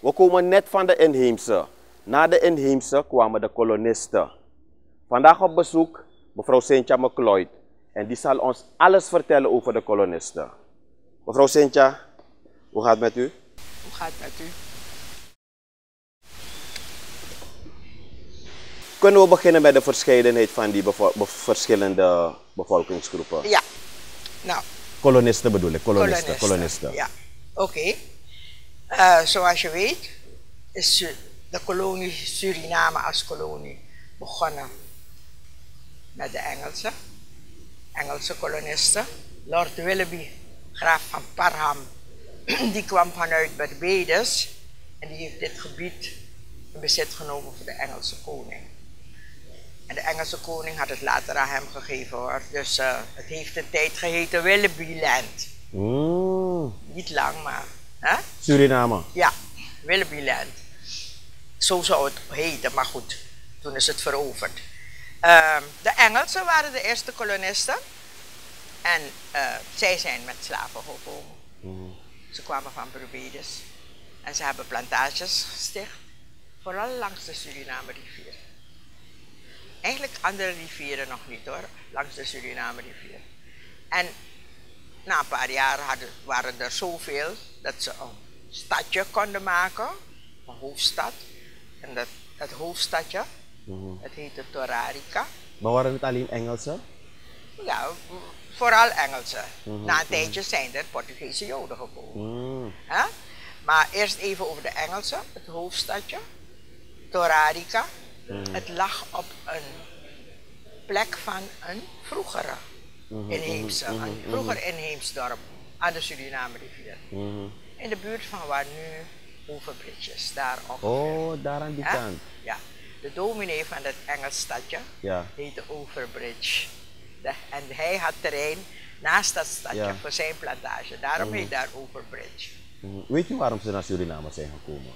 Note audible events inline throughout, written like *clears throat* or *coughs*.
We komen net van de inheemse. Na de inheemse kwamen de kolonisten. Vandaag op bezoek mevrouw Cynthia McLeod. En die zal ons alles vertellen over de kolonisten. Mevrouw Cynthia, hoe gaat het met u? Hoe gaat het met u? Kunnen we beginnen met de verscheidenheid van die bevo- be- verschillende bevolkingsgroepen? Ja. Nou, Kolonisten bedoel ik, kolonisten. kolonisten. Ja, oké. Eh, zoals je weet is de kolonie Suriname als kolonie begonnen met de Engelsen. Engelse kolonisten. Lord Willoughby, graaf van Parham, *clears throat* die kwam vanuit Barbados en die heeft dit gebied in bezit genomen voor de Engelse koning. En de Engelse koning had het later aan hem gegeven hoor. Dus eh, het heeft een tijd geheten Willoughby Land. Mm, Niet lang, maar. Suriname. Ja, Willoughby Land. Zo zou het heten, maar goed, toen is het veroverd. Ehm, de Engelsen waren de eerste kolonisten. En eh, zij zijn met slaven gekomen. Ze kwamen van Barbados. En ze hebben plantages gesticht. Vooral langs de Suriname-rivier. Eigenlijk andere rivieren nog niet hoor, langs de Suriname-rivier. En na een paar jaar hadden, waren er zoveel dat ze een stadje konden maken, een hoofdstad. En dat, het hoofdstadje, het heette Torarica. Maar waren het alleen Engelsen? Ja, vooral Engelsen. Na een tijdje zijn er Portugese Joden gekomen. Mm, Hè? Maar eerst even over de Engelsen, het hoofdstadje, Torarica. Het lag op een plek van een vroegere inheemse, een vroeger inheems dorp aan de Suriname rivier. In de buurt van waar nu Overbridge is, daar ongeveer. Oh, daar aan die Hè? kant. Ja, de dominee van het Engels stadje Ja. heette Overbridge. De- en hij had terrein naast dat stadje Ja. voor zijn plantage. Daarom heet daar Overbridge. Weet je waarom ze naar Suriname zijn gekomen?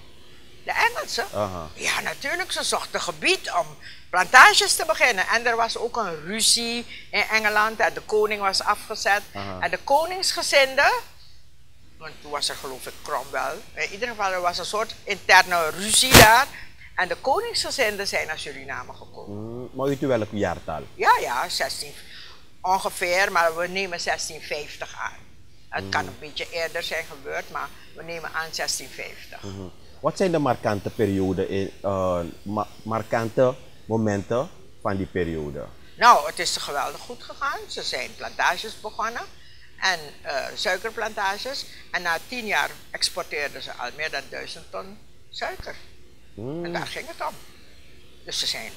De Engelsen? Aha. Ja, natuurlijk. Ze zochten gebied om plantages te beginnen. En er was ook een ruzie in Engeland. En de koning was afgezet. Aha. En de koningsgezinden, want toen was er geloof ik Cromwell. In ieder geval, er was een soort interne ruzie daar. En de koningsgezinden zijn naar Suriname gekomen. Mm, maar weet u welk jaartal? Ja, ja, 16 ongeveer, maar we nemen 1650 aan. Het kan een beetje eerder zijn gebeurd, maar we nemen aan 1650. Mhm. Wat zijn de markante perioden, in, eh, ma- markante momenten van die periode? Nou, het is geweldig goed gegaan. Ze zijn plantages begonnen. En eh, suikerplantages. En na tien jaar exporteerden ze al meer dan duizend ton suiker. En daar ging het om. Dus ze zijn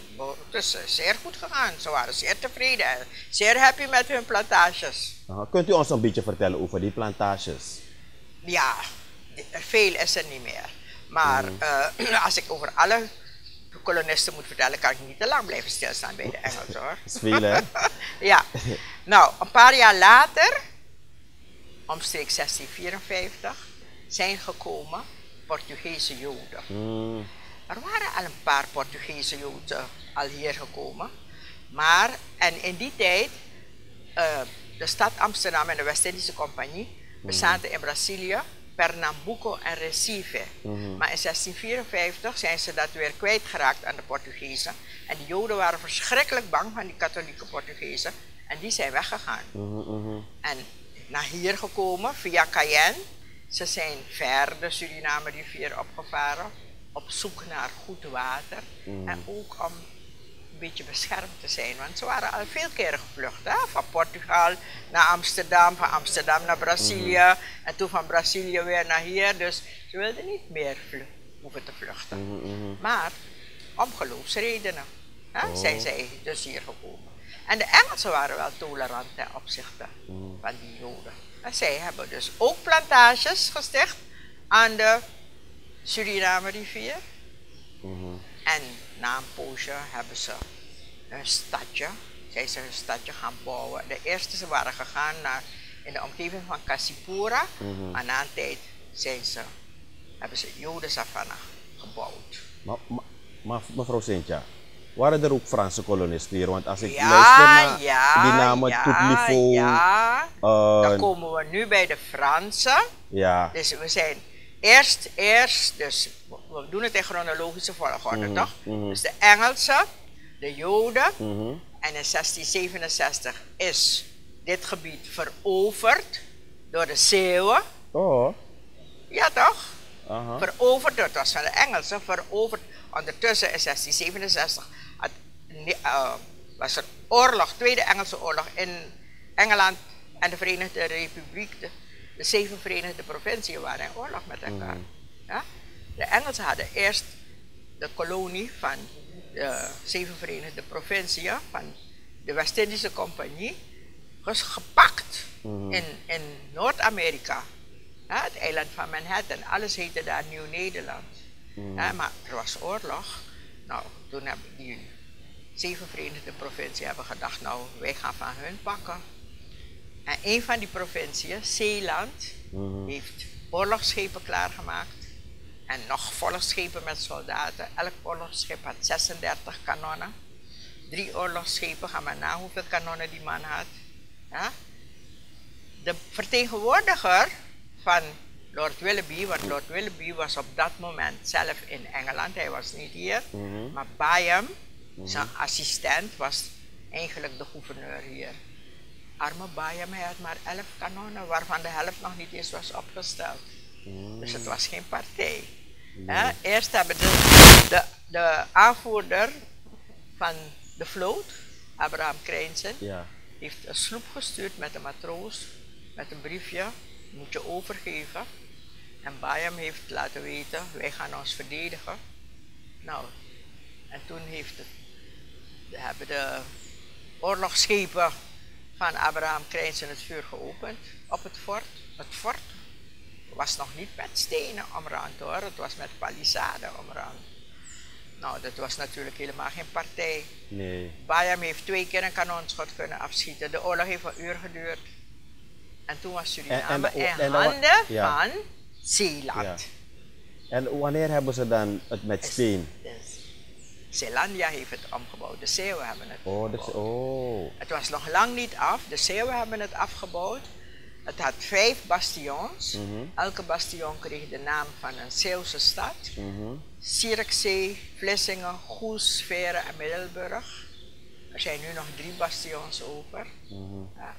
is eh, zeer goed gegaan. Ze waren zeer tevreden en zeer happy met hun plantages. Kunt u ons een beetje vertellen over die plantages? Ja, veel is er niet meer. Maar eh, *clears throat* als ik over alle kolonisten moet vertellen, kan ik niet te lang blijven stilstaan bij de Engelsen hoor. Dat *laughs* is veel, hè? *laughs* ja. Nou, een paar jaar later, omstreeks 1654, zijn gekomen Portugese Joden. Mm, Er waren al een paar Portugese Joden al hier gekomen. Maar, en in die tijd, eh, de stad Amsterdam en de West-Indische Compagnie bezaten in Brazilië Pernambuco en Recife. Maar in 1654 zijn ze dat weer kwijtgeraakt aan de Portugezen. En die Joden waren verschrikkelijk bang van die katholieke Portugezen. En die zijn weggegaan. En naar hier gekomen via Cayenne. Ze zijn ver de Suriname rivier opgevaren. Op zoek naar goed water. En ook om een beetje beschermd te zijn. Want ze waren al veel keren gevlucht. Hè? Van Portugal naar Amsterdam, van Amsterdam naar Brazilië. En toen van Brazilië weer naar hier. Dus ze wilden niet meer hoeven te vluchten. Maar om geloofsredenen hè, zijn zij dus hier gekomen. En de Engelsen waren wel tolerant ten opzichte van die Joden. En zij hebben dus ook plantages gesticht aan de Suriname rivier. En na een poosje hebben ze een stadje, zijn ze een stadje gaan bouwen. De eerste ze waren gegaan naar, in de omgeving van Casipura, maar na een tijd zijn ze, hebben ze Joden Savannah gebouwd. maar, maar, maar mevrouw Cynthia, waren er ook Franse kolonisten hier? Want als ik Ja, luister naar ja, die namen ja, Toetlifo, ja. eh, Dan komen we nu bij de Fransen. ja, Dus we zijn eerst, eerst, dus we doen het in chronologische volgorde, toch? Dus de Engelsen, de Joden, en in 1667 is dit gebied veroverd door de Zeeuwen. Oh. Ja, toch? Veroverd, dat was van de Engelsen, veroverd. Ondertussen in 1667 had, ne- eh, was er oorlog, Tweede Engelse oorlog in Engeland en de Verenigde Republiek. De, zeven Verenigde Provinciën waren in oorlog met elkaar. Ja? De Engelsen hadden eerst de kolonie van de zeven Verenigde Provinciën, van de West-Indische Compagnie, gepakt in, in Noord-Amerika. Ja, het eiland van Manhattan, alles heette daar Nieuw-Nederland. Ja, maar er was oorlog. Nou, toen hebben die zeven Verenigde Provinciën hebben gedacht, nou, wij gaan van hun pakken. En een van die provinciën, Zeeland, heeft oorlogsschepen klaargemaakt. En nog volksschepen met soldaten. Elk oorlogsschip had 36 kanonnen. Drie oorlogsschepen, ga maar na hoeveel kanonnen die man had. Ja? De vertegenwoordiger van Lord Willoughby, want Lord Willoughby was op dat moment zelf in Engeland, hij was niet hier. Maar Bayham, zijn assistent, was eigenlijk de gouverneur hier. Arme Bayham, hij had maar elf kanonnen, waarvan de helft nog niet eens was opgesteld. Dus het was geen partij. Hè? Eerst hebben de, de, de aanvoerder van de vloot, Abraham Krijnsen, Ja. heeft een sloep gestuurd met een matroos, met een briefje, moet je overgeven. En Bayam heeft laten weten, wij gaan ons verdedigen. Nou, en toen heeft het, de- hebben de oorlogsschepen van Abraham Krijnsen het vuur geopend op het fort. Het fort was nog niet met stenen omrand hoor, het was met palissade omrand. Nou, dat was natuurlijk helemaal geen partij. Nee. Bayam heeft twee keer een kanonschot kunnen afschieten. De oorlog heeft een uur geduurd. En toen was Suriname En- en en handen ja. van Zeeland. Ja. En wanneer hebben ze dan het met steen? Dus Zeelandia heeft het omgebouwd. De Zeeuwen hebben het Oh, omgebouwd. oh. Het was nog lang niet af. De Zeeuwen hebben het afgebouwd. Het had vijf bastions. Elke bastion kreeg de naam van een Zeeuwse stad. Zierikzee, Vlissingen, Goes, Veren en Middelburg. Er zijn nu nog drie bastions over. Ja.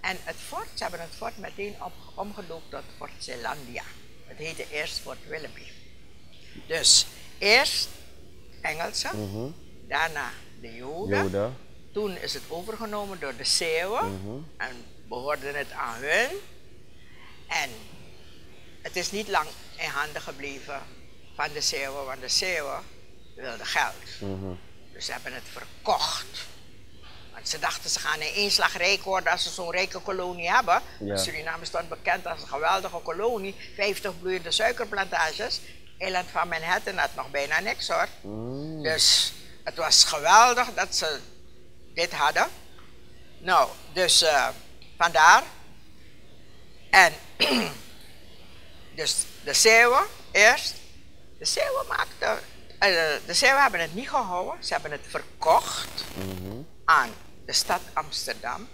En het fort, ze hebben het fort meteen op, omgedoopt tot Fort Zeelandia. Het heette eerst Fort Willoughby. Dus eerst Engelsen, daarna de Joden. Joden. Toen is het overgenomen door de Zeeuwen en behoorde het aan hun. En het is niet lang in handen gebleven van de Zeeuwen, want de Zeeuwen wilden geld. Dus ze hebben het verkocht. Want ze dachten ze gaan in één slag rijk worden als ze zo'n rijke kolonie hebben. Ja. Suriname stond bekend als een geweldige kolonie. 50 bloeiende suikerplantages. Eiland van Manhattan had nog bijna niks hoor. Dus het was geweldig dat ze dit hadden. Nou, dus eh, vandaar. En *clears throat* dus de Zeeuwen eerst. De Zeeuwen maakten. eh, de Zeeuwen hebben het niet gehouden, ze hebben het verkocht aan de stad Amsterdam,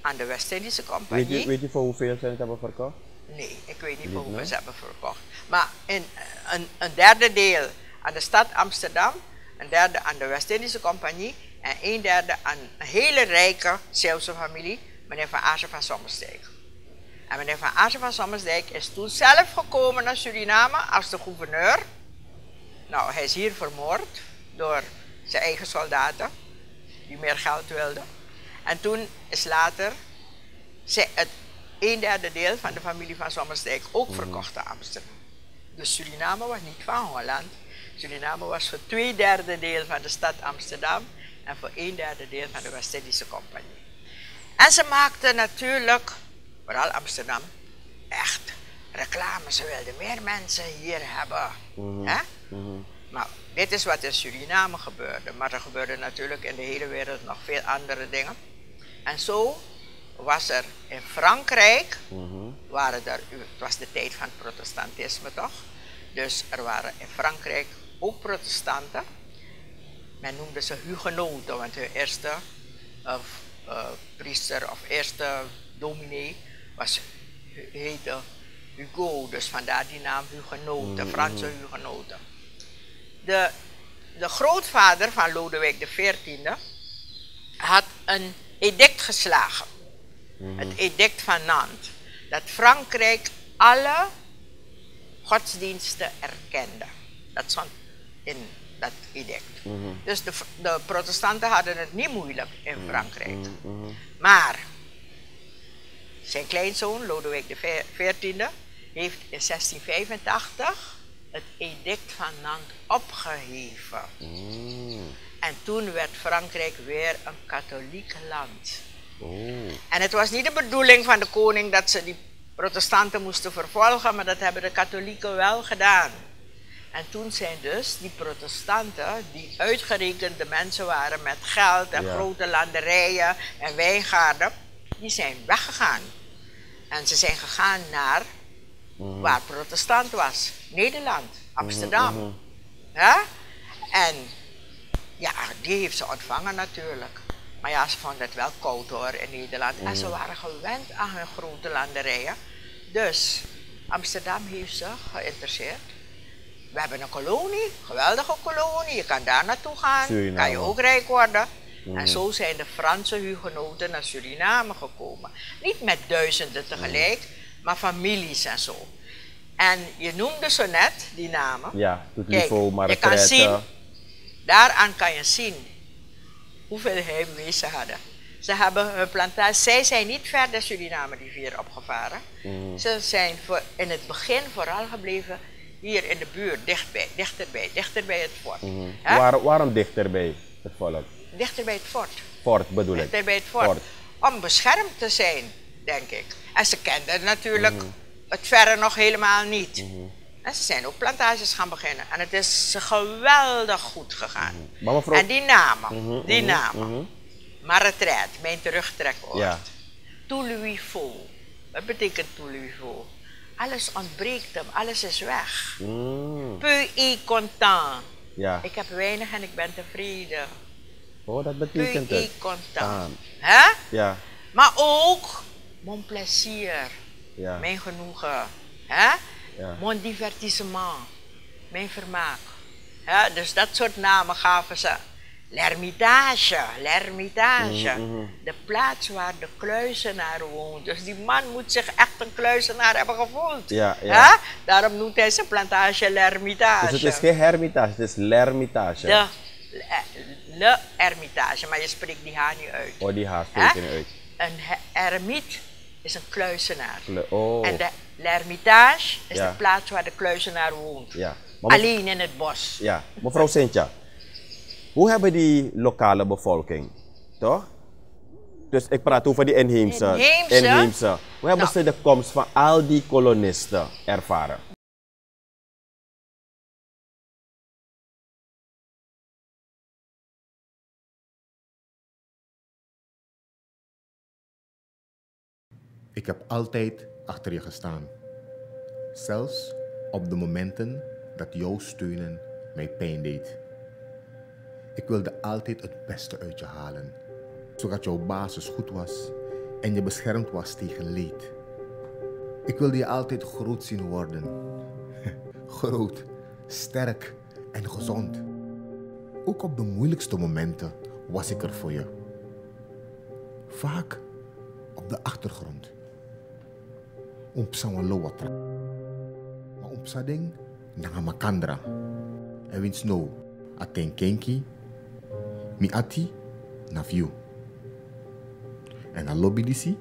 aan de West-Indische Weet Compagnie. je, weet je voor hoeveel ze het hebben verkocht? Nee, ik weet niet Niet, voor hoeveel ze hebben verkocht. Maar in, eh, een, een derde deel aan de stad Amsterdam, een derde aan de West-Indische Compagnie en een derde aan een hele rijke Zeeuwse familie, meneer Van Azen van Sommersdijk. En meneer Van Azen van Sommersdijk is toen zelf gekomen naar Suriname als de gouverneur. Nou, hij is hier vermoord door zijn eigen soldaten, die meer geld wilden. En toen is later het een derde deel van de familie van Sommersdijk ook verkocht aan Amsterdam. Dus Suriname was niet van Holland. Suriname was voor twee derde deel van de stad Amsterdam en voor een derde deel van de West-Indische Compagnie. En ze maakten natuurlijk, vooral Amsterdam, echt reclame. Ze wilden meer mensen hier hebben. Hè? Maar dit is wat in Suriname gebeurde. Maar er gebeurde natuurlijk in de hele wereld nog veel andere dingen. En zo was er in Frankrijk, waren er, het was de tijd van het protestantisme toch? Dus er waren in Frankrijk ook protestanten. Men noemde ze hugenoten, want hun eerste eh, priester of eerste dominee was, heette Hugo, dus vandaar die naam Hugenoten, Franse Hugenoten. De, de grootvader van Lodewijk XIV had een edict geslagen. Het edict van Nantes. Dat Frankrijk alle godsdiensten erkende. Dat stond in dat edict. Dus de, de protestanten hadden het niet moeilijk in Frankrijk. Maar zijn kleinzoon, Lodewijk XIV, heeft in 1685 het edict van Nantes opgeheven. En toen werd Frankrijk weer een katholiek land. En het was niet de bedoeling van de koning dat ze die protestanten moesten vervolgen, maar dat hebben de katholieken wel gedaan. En toen zijn dus die protestanten, die uitgerekende mensen waren met geld en Ja. grote landerijen en wijngaarden, die zijn weggegaan. En ze zijn gegaan naar waar protestant was. Nederland, Amsterdam. Ja? En ja, die heeft ze ontvangen natuurlijk. Maar ja, ze vonden het wel koud hoor in Nederland. En ze waren gewend aan hun grote landerijen. Dus Amsterdam heeft ze geïnteresseerd. We hebben een kolonie, geweldige kolonie. Je kan daar naartoe gaan, Suriname. kan je ook rijk worden. En zo zijn de Franse hugenoten naar Suriname gekomen. Niet met duizenden tegelijk, maar families en zo. En je noemde zo net die namen. Ja, Kijk, je kan zien, daaraan kan je zien hoeveel heimwee ze hadden. Ze hebben hun plantage, zij zijn niet verder Suriname rivier opgevaren. Mm. Ze zijn voor, in het begin vooral gebleven hier in de buurt, dichtbij, dichterbij, dichter bij het fort. Waar, waarom dichterbij het volk? Dichter bij het fort. Fort bedoel ik. Dichter bij het fort. Om beschermd te zijn, denk ik. En ze kenden natuurlijk Mhm. het verre nog helemaal niet. En ze zijn ook plantages gaan beginnen. En het is geweldig goed gegaan. Mhm. Maar mevrouw- En die namen, die namen. Maretret, mijn terugtrekoord. Ja. Wat betekent? Alles ontbreekt hem, alles is weg. Mm, Peu content. ja. Ik heb weinig en ik ben tevreden. Oh, dat betekent het. content. Ah. Hè? Ja, Maar ook mon plaisir, ja. mijn genoegen. Hè? Ja. Mon divertissement, mijn vermaak. Hè? Dus dat soort namen gaven ze. L'Hermitage, l'Hermitage. Mhm, De plaats waar de kluizenaar woont. Dus die man moet zich echt een kluizenaar hebben gevoeld. Ja, ja. Hè? Daarom noemt hij zijn plantage l'Hermitage. Dus het is geen hermitage, het is l'hermitage. De, le, le Hermitage, maar je spreekt die H niet uit. Oh, die haast Hè? niet uit. Een he- eremiet is een kluizenaar. Le- Oh, En de l'Hermitage is Ja. de plaats waar de kluizenaar woont. ja. Maar mev- Alleen in het bos. ja. Mevrouw Sintja, hoe hebben die lokale bevolking, toch? Dus ik praat over die inheemse. Inheemse? inheemse. Hoe hebben Nou. ze de komst van al die kolonisten ervaren? Ik heb altijd achter je gestaan. Zelfs op de momenten dat jouw steunen mij pijn deed. Ik wilde altijd het beste uit je halen, zodat jouw basis goed was en je beschermd was tegen leed. Ik wilde je altijd groot zien worden. *laughs* Groot, sterk en gezond. Ook op de moeilijkste momenten was ik er voor je. Vaak op de achtergrond. Om Sawaloa tra. Maar om Sading na Makandra. En wins no aten kenki mi ati na view. En na lobby disi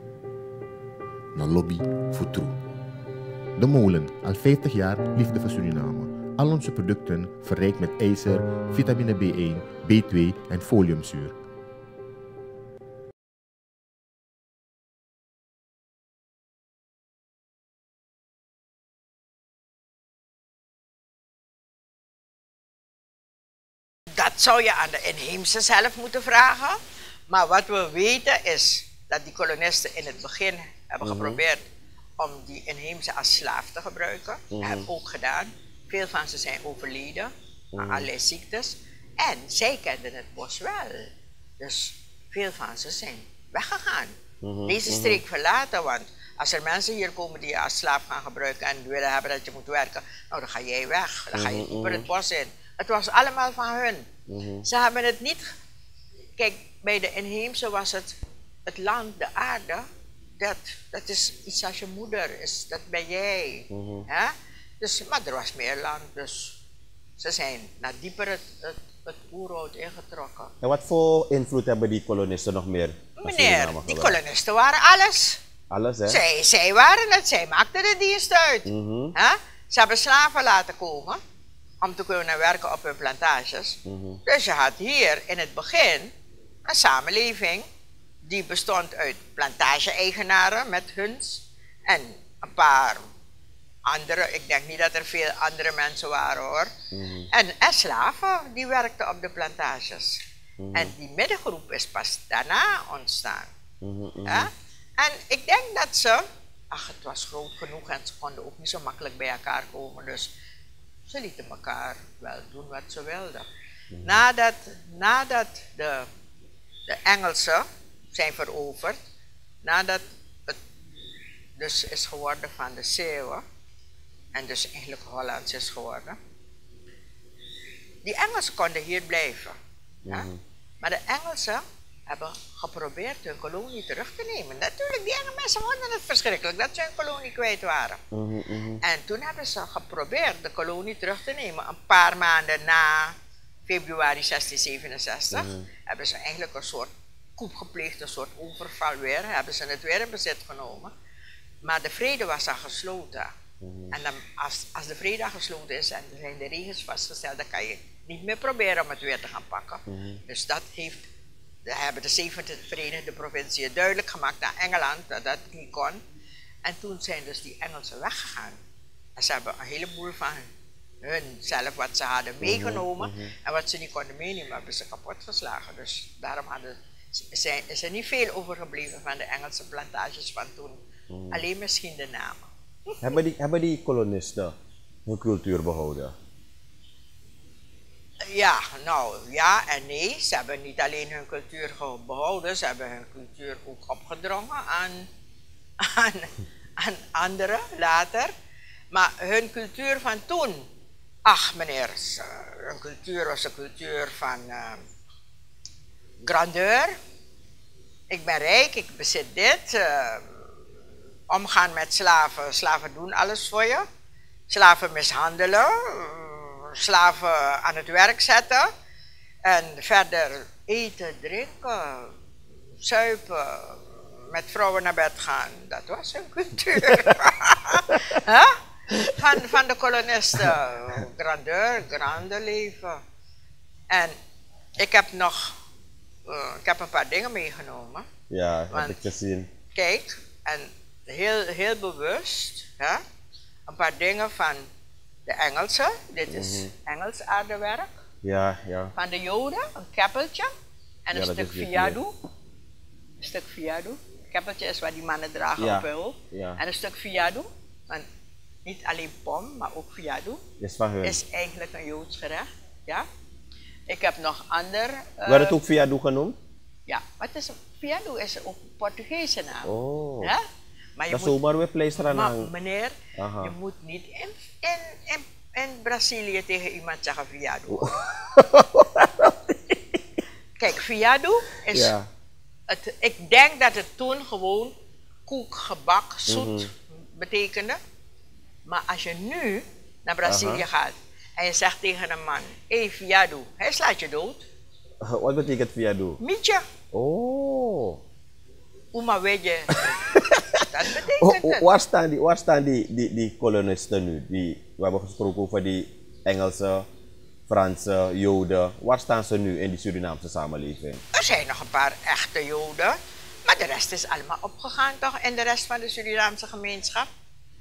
na lobby futru. De molen, al 50 jaar liefde voor Suriname. Al onze producten verrijkt met ijzer, vitamine B1, B2 en foliumzuur. Dat zou je aan de inheemse zelf moeten vragen. Maar wat we weten is dat die kolonisten in het begin hebben geprobeerd om die inheemse als slaaf te gebruiken. Dat hebben ook gedaan. Veel van ze zijn overleden aan allerlei ziektes. En zij kenden het bos wel. Dus veel van ze zijn weggegaan. Deze streek verlaten, want Als er mensen hier komen die je als slaaf gaan gebruiken en willen hebben dat je moet werken, nou dan ga jij weg. Dan ga je dieper het bos in. Het was allemaal van hun. Ze hebben het niet. Kijk, bij de inheemse was het het land, de aarde. Dat, dat is iets als je moeder is. Dat ben jij. hè? Dus, maar er was meer land. Dus ze zijn naar dieper het, het, het oerwoud ingetrokken. En wat voor invloed hebben die kolonisten nog meer? Meneer, die kolonisten waren alles. Alles, hè? Zij, zij waren het, zij maakten de dienst uit. Mhm. Hè? Ze hebben slaven laten komen om te kunnen werken op hun plantages. Mhm. Dus je had hier in het begin een samenleving die bestond uit plantage-eigenaren met huns en een paar andere, ik denk niet dat er veel andere mensen waren hoor, en, en slaven die werkten op de plantages. En die middengroep is pas daarna ontstaan. Ja? En ik denk dat ze, ach het was groot genoeg en ze konden ook niet zo makkelijk bij elkaar komen, dus ze lieten elkaar wel doen wat ze wilden. Nadat, nadat de, de Engelsen zijn veroverd, nadat het dus is geworden van de Zeeuwen, en dus eigenlijk Hollands is geworden, die Engelsen konden hier blijven. Ja? Maar de Engelsen hebben geprobeerd hun kolonie terug te nemen. Natuurlijk, die Engelse mensen vonden het verschrikkelijk dat ze hun kolonie kwijt waren. En toen hebben ze geprobeerd de kolonie terug te nemen. Een paar maanden na februari 1667 hebben ze eigenlijk een soort coup gepleegd, een soort overval weer. Hebben ze het weer in bezit genomen. Maar de vrede was al gesloten. En dan, als, als de vrede al gesloten is en er zijn de regels vastgesteld, dan kan je niet meer proberen om het weer te gaan pakken. Dus dat heeft, hebben de 70 Verenigde Provinciën duidelijk gemaakt aan Engeland dat dat niet kon. En toen zijn dus die Engelsen weggegaan. En ze hebben een heleboel van hun zelf wat ze hadden meegenomen. En wat ze niet konden meenemen, hebben ze kapot geslagen. Dus daarom hadden, zijn, is er niet veel overgebleven van de Engelse plantages van toen. Alleen misschien de namen. Hebben, die, hebben die kolonisten hun cultuur behouden? Ja, nou ja en nee. Ze hebben niet alleen hun cultuur behouden, ze hebben hun cultuur ook opgedrongen aan, aan, anderen later. Maar hun cultuur van toen, ach meneer, ze- hun cultuur was een cultuur van eh, grandeur. Ik ben rijk, ik bezit dit. eh, omgaan met slaven, slaven doen alles voor je. Slaven mishandelen, eh, slaven aan het werk zetten. En verder eten, drinken, zuipen, met vrouwen naar bed gaan. Dat was hun cultuur. *laughs* Huh? van, van de kolonisten. Grandeur, grande leven. En ik heb nog, eh, ik heb een paar dingen meegenomen. Ja, heb Want- ik gezien. Kijk, en heel, heel bewust, hè? een paar dingen van de Engelsen. Dit is Engels aardewerk. Ja, ja. Van de Joden, een keppeltje. En een stuk viadu. Een stuk viadu. Een keppeltje is waar die mannen dragen Ja, op hun hoofd. ja. En een stuk viadu. Want niet alleen pom, maar ook viadu. Is van hun. Is eigenlijk een Joods gerecht. Ja. Ik heb nog ander. eh, Werd het ook via Doe genoemd? ja, wat is viadu is ook een Portugese naam. Oh. Ja? Maar je Dat is moet zomaar weer pleister aan maar meneer, Aha. je moet niet in, in Brazilië tegen iemand zeggen viado. *laughs* Kijk, viado is, Ja. het, ik denk dat het toen gewoon koek, gebak, zoet Mhm. betekende. Maar als je nu naar Brazilië Aha. gaat en je zegt tegen een man, hé hey, viado, hij slaat je dood. Wat betekent via Doe? Mietje, Oh. uma weje. *laughs* dat betekent het. waar staan, die, waar staan die, die, die kolonisten nu? Die, we hebben gesproken over die Engelse, Franse, Joden. Waar staan ze nu in die Surinaamse samenleving? Er zijn nog een paar echte Joden, maar de rest is allemaal opgegaan toch in de rest van de Surinaamse gemeenschap.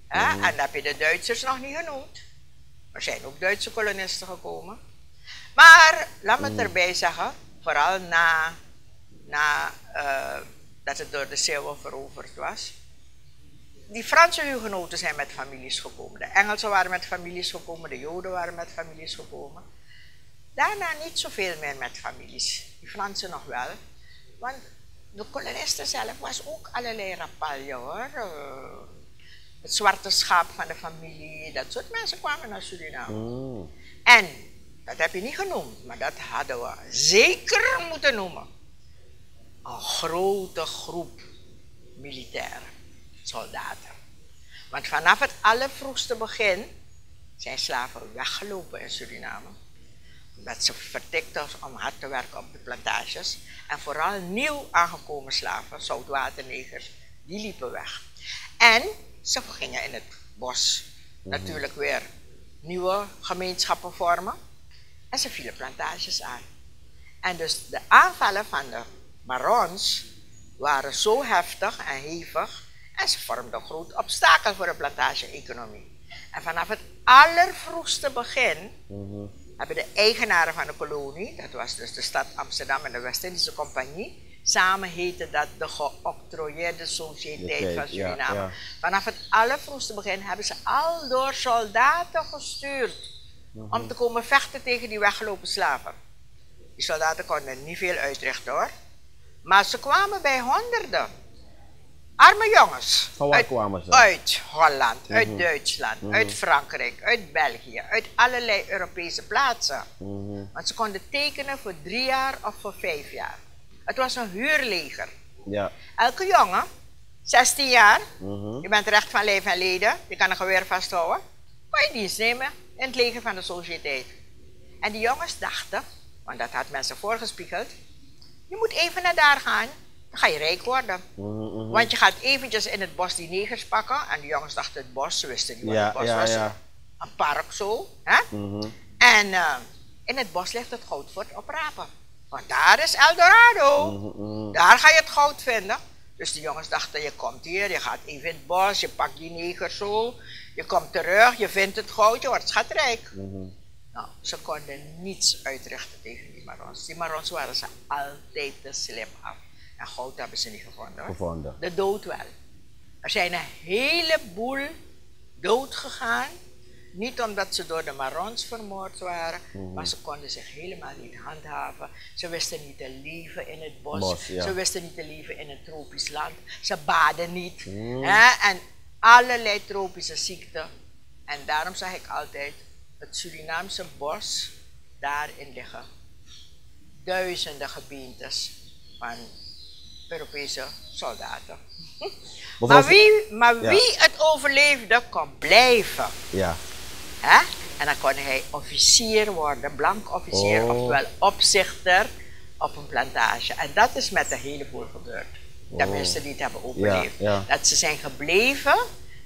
Hè? En dan heb je de Duitsers nog niet genoemd. Er zijn ook Duitse kolonisten gekomen. Maar laat me het erbij zeggen, vooral na, na eh, dat het door de Zeeuwen veroverd was. Die Franse hugenoten zijn met families gekomen. De Engelsen waren met families gekomen, de Joden waren met families gekomen. Daarna niet zoveel meer met families. Die Fransen nog wel. Want de kolonisten zelf was ook allerlei rapalje hoor. Uh, het zwarte schaap van de familie, dat soort mensen kwamen naar Suriname. Mm. En, dat heb je niet genoemd, maar dat hadden we zeker moeten noemen. Een grote groep militairen, soldaten. Want vanaf het allervroegste begin zijn slaven weggelopen in Suriname. Omdat ze vertikt was om hard te werken op de plantages. En vooral nieuw aangekomen slaven, zoutwaternegers, die liepen weg. En ze gingen in het bos natuurlijk weer nieuwe gemeenschappen vormen. En ze vielen plantages aan. En dus de aanvallen van de barons waren zo heftig en hevig en ze vormden een groot obstakel voor de plantage-economie. En vanaf het allervroegste begin hebben de eigenaren van de kolonie, dat was dus de stad Amsterdam en de West-Indische Compagnie, samen heette dat de geoctrooieerde sociëteit van Suriname. ja. Vanaf het allervroegste begin hebben ze al door soldaten gestuurd om te komen vechten tegen die weggelopen slaven. Die soldaten konden niet veel uitrichten hoor. Maar ze kwamen bij honderden. Arme jongens. Van waar uit, kwamen ze? Uit Holland, uit Duitsland, uit Frankrijk, uit België, uit allerlei Europese plaatsen. Want ze konden tekenen voor drie jaar of voor vijf jaar. Het was een huurleger. Ja. Elke jongen, 16 jaar, je bent recht van lijf en leden, je kan een geweer vasthouden, kan je dienst nemen in het leger van de sociëteit. En die jongens dachten, want dat had mensen voorgespiegeld, je moet even naar daar gaan, ga je rijk worden. Want je gaat eventjes in het bos die negers pakken, en die jongens dachten het bos, ze wisten niet wat Ja, het bos ja, was. ja. Een park zo. Hè? En eh, in het bos ligt het goud voor het oprapen. Want daar is El Dorado. Daar ga je het goud vinden. Dus de jongens dachten, je komt hier, je gaat even in het bos, je pakt die neger zo. Je komt terug, je vindt het goud, je wordt schatrijk. Nou, ze konden niets uitrichten tegen die Marons. Die Marons waren ze altijd te slim af. En goud hebben ze niet gevonden. hoor. Gevonden. De dood wel. Er zijn een heleboel dood gegaan. Niet omdat ze door de Marons vermoord waren, maar ze konden zich helemaal niet handhaven. Ze wisten niet te leven in het bos. Bos, ja. Ze wisten niet te leven in een tropisch land. Ze baden niet. Hè? En allerlei tropische ziekten. En daarom zag ik altijd het Surinaamse bos daarin liggen. Duizenden gebeentes van Europese soldaten. *laughs* Mevrouw Maar Ze- wie, maar Ja. wie het overleefde, kon blijven. Ja. Hè? En dan kon hij officier worden, blank officier, Oh. oftewel opzichter op een plantage. En dat is met een heleboel gebeurd. Tenminste, die het hebben overleefd. ja. Dat ze zijn gebleven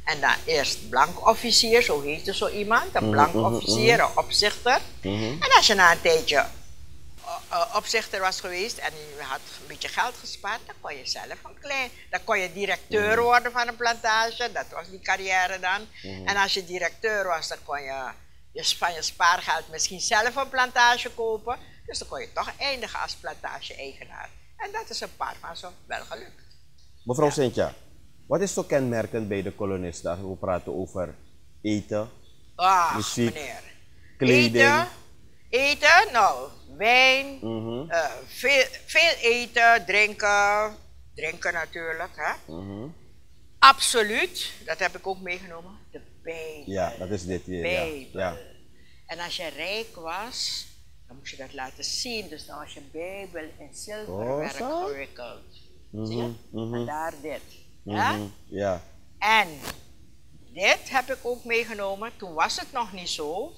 en dan eerst blank officier, zo heette zo iemand, een blank officier, een opzichter. En als je na een tijdje eh, eh, opzichter was geweest en je had een beetje geld gespaard, dan kon je zelf een klein, dan kon je directeur worden van een plantage, dat was die carrière dan. En als je directeur was, dan kon je, je van je spaargeld misschien zelf een plantage kopen. Dus dan kon je toch eindigen als plantage-eigenaar. En dat is een paar van zo wel gelukt. Mevrouw Cynthia, wat is zo kenmerkend bij de kolonisten als we praten over eten, Ah, Muziek, meneer. kleding? Eten, eten, nou, wijn, Mhm. eh, veel, veel eten, drinken, drinken natuurlijk, hè. Mhm. Absoluut, dat heb ik ook meegenomen, de Bijbel. Ja, dat is dit hier. Ja. Bijbel. Ja. En als je rijk was, dan moest je dat laten zien. Dus dan was je Bijbel in zilverwerk Oh, gewikkeld. Zie je? mhm. En daar dit. Ja? Mhm. Ja. En dit heb ik ook meegenomen. Toen was het nog niet zo.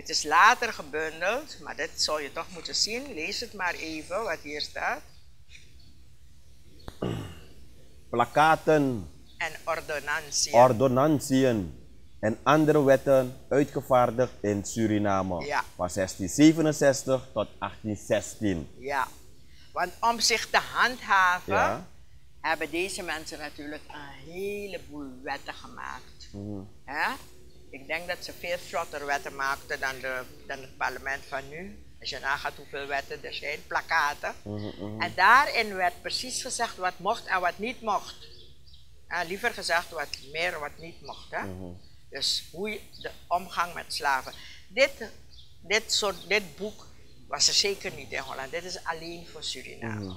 Dit is later gebundeld, maar dit zou je toch moeten zien. Lees het maar even wat hier staat. Plakaten, En ordonnantie. ordonnantiën en andere wetten uitgevaardigd in Suriname Ja. van 1667 tot 1816. ja. Want om zich te handhaven, Ja. hebben deze mensen natuurlijk een heleboel wetten gemaakt. Ja? Ik denk dat ze veel vlotter wetten maakten dan, de, dan het parlement van nu. Als je nagaat hoeveel wetten er zijn, plakaten. En daarin werd precies gezegd wat mocht en wat niet mocht. Ja, liever gezegd wat meer wat niet mocht. Hè? Dus hoe je, de omgang met slaven. Dit, dit, soort, dit boek was er zeker niet in Holland. Dit is alleen voor Suriname.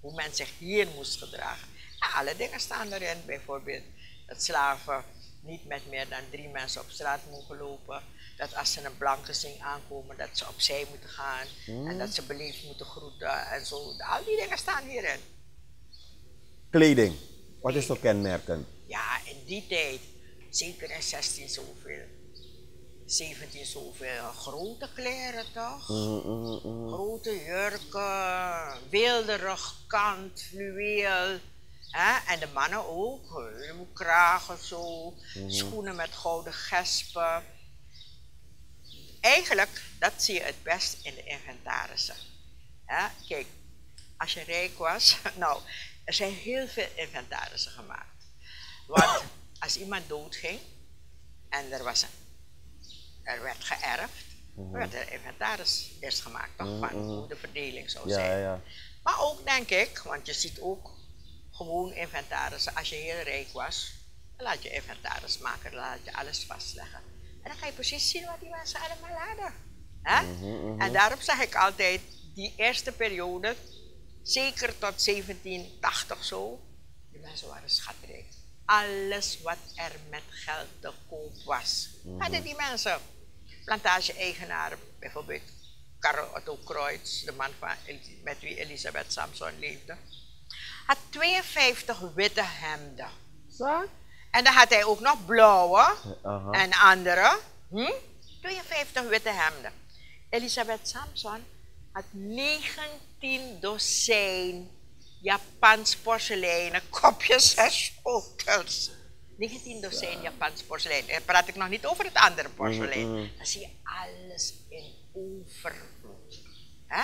hoe men zich hier moest gedragen. Alle dingen staan erin, bijvoorbeeld dat slaven niet met meer dan drie mensen op straat mogen lopen. Dat als ze een blanke zien aankomen, dat ze opzij moeten gaan. En dat ze beleefd moeten groeten en zo. Al die dingen staan hierin. Kleding. Wat is zo kenmerkend? Ja, in die tijd, zeker in 16 zoveel, 17 zoveel, grote kleren toch? Grote jurken, weelderig kant, fluweel. Hè? En de mannen ook, kragen zo, schoenen met gouden gespen. Eigenlijk, dat zie je het best in de inventarissen. Hè? Kijk, als je rijk was, *laughs* nou, er zijn heel veel inventarissen gemaakt. Want *coughs* als iemand doodging en er, was een, er werd geërfd, dan werd er inventaris eerst gemaakt toch, van hoe de verdeling zou Ja, zijn. ja. Maar ook denk ik, want je ziet ook gewoon inventarissen. Als je heel rijk was, dan laat je inventaris maken, dan laat je alles vastleggen. En dan ga je precies zien wat die mensen allemaal hadden. Hè? En daarom zeg ik altijd, die eerste periode, zeker tot 1780 zo, die mensen waren schatrijk. Alles wat er met geld te koop was, hadden die mensen. Plantage-eigenaren, bijvoorbeeld Karel Otto Kreutz, de man van, met wie Elisabeth Samson leefde, had 52 witte hemden. Zo? En dan had hij ook nog blauwe en andere. Hm? 52 witte hemden. Elisabeth Samson had 19 dozijn Japans porseleinen kopjes en schotels. 19 dozijn Japans porselein. En praat ik nog niet over het andere porselein. Dan zie je alles in overvloed. Hè?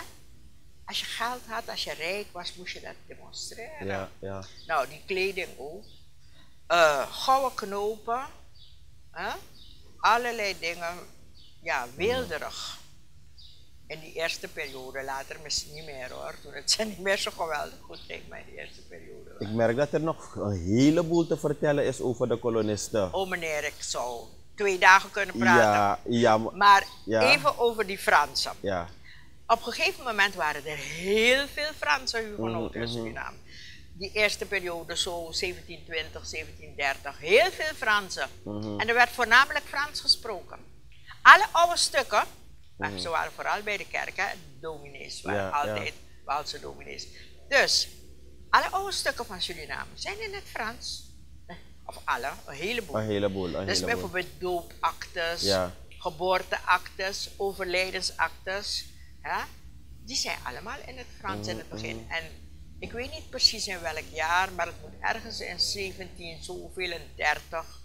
Als je geld had, als je rijk was, moest je dat demonstreren. Ja, ja. Nou, die kleding ook. Eh, gouden knopen. hè? Allerlei dingen. Ja, weelderig. In die eerste periode, later misschien niet meer hoor. Toen het *laughs* niet meer zo geweldig goed ging, maar in die eerste periode. Ik merk dat er nog een heleboel te vertellen is over de kolonisten. Oh meneer, ik zou twee dagen kunnen praten. Ja, ja, maar- Maar Ja. even over die Fransen. ja. Op een gegeven moment waren er heel veel Franse hugenoten in Suriname. Die eerste periode, zo 1720, 1730, heel veel Fransen. En er werd voornamelijk Frans gesproken. Alle oude stukken, maar ze waren vooral bij de kerk, hè, dominees waren Ja, altijd Waalse dominees. Dus, alle oude stukken van Suriname zijn in het Frans. Of alle, een heleboel. Een heleboel, een Dus heleboel. bijvoorbeeld doopaktes, Ja. geboorteaktes, overlijdensaktes. Hè? Die zijn allemaal in het Frans in het Mhm, begin. En ik weet niet precies in welk jaar, maar het moet ergens in 17 zoveel en 30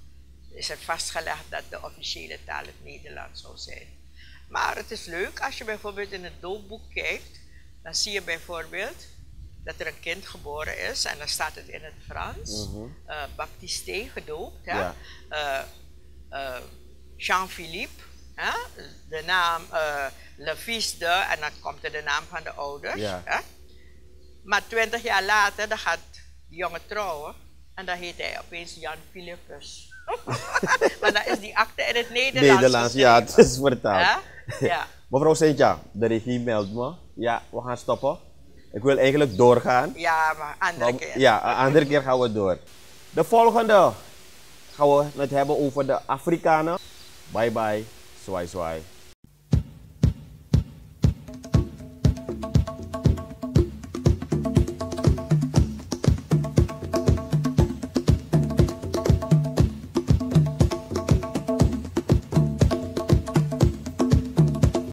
is het vastgelegd dat de officiële taal het Nederlands zou zijn. Maar het is leuk als je bijvoorbeeld in het doopboek kijkt, dan zie je bijvoorbeeld dat er een kind geboren is en dan staat het in het Frans. eh, Baptiste gedoopt. Hè? Ja. Eh, eh, Jean-Philippe, hè? de naam eh Le Fils de, en dan komt er de naam van de ouders. Ja. Hè? Maar twintig jaar later, dan gaat die jongen trouwen en dan heet hij opeens Jan Philippus. *laughs* maar dan is die akte in het Nederlands. Nederlands, ja, het is vertaald. Hè? *laughs* Ja. Mevrouw Sintja, de regie meldt me. Ja, we gaan stoppen. Ik wil eigenlijk doorgaan. ja, maar andere Maar- keer. Ja, een andere keer gaan we door. De volgende gaan we het hebben over de Afrikanen. Bye bye, 所以说。